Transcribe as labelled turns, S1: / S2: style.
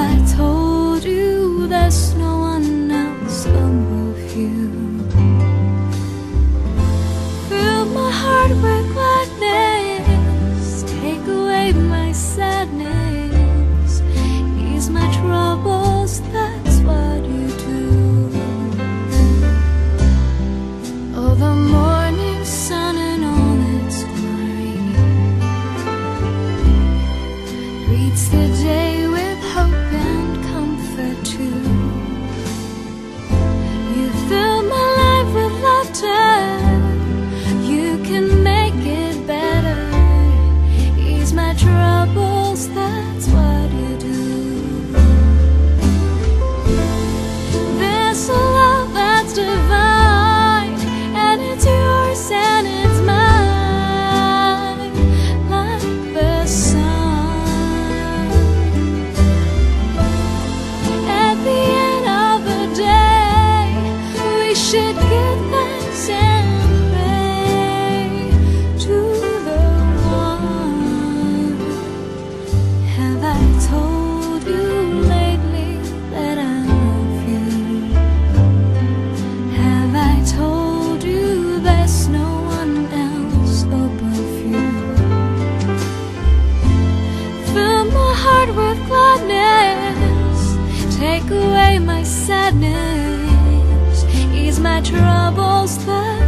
S1: I told you there's no one else above you? Fill my heart with gladness, take away my sadness, ease my troubles, that's what you do. Oh, the morning sun and all its glory should give thanks and pray to the one. Have I told you lately that I love you? Have I told you there's no one else above you? Fill my heart with gladness, take away my sadness, my troubles left